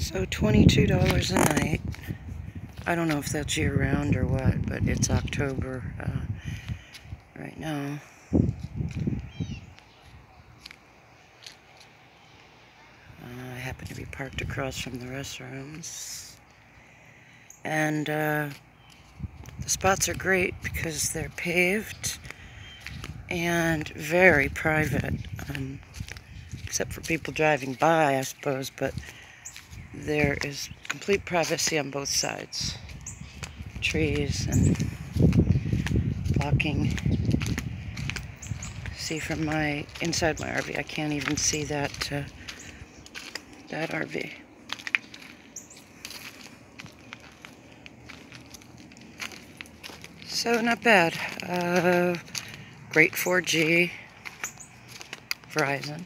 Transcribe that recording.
So $22 a night. I don't know if that's year round or what, but it's October uh, right now. Uh, I happen to be parked across from the restrooms. And uh, the spots are great because they're paved and very private. Um, except for people driving by, I suppose, but there is complete privacy on both sides. Trees and blocking. See from my inside my RV, I can't even see that uh, that RV. So not bad. Uh, great 4G, Verizon.